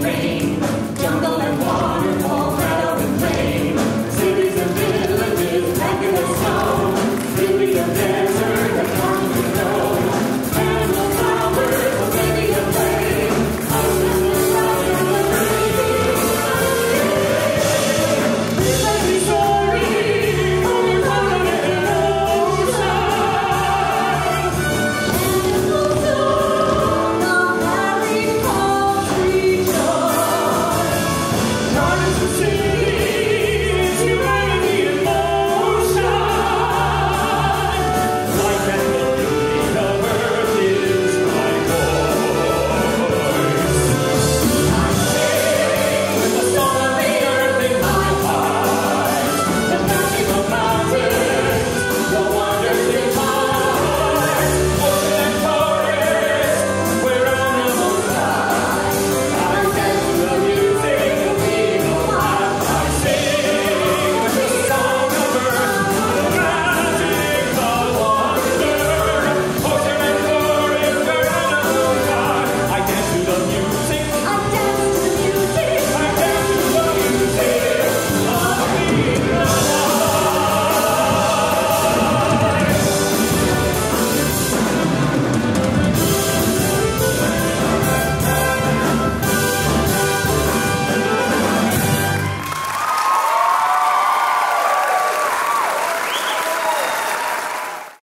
Ready.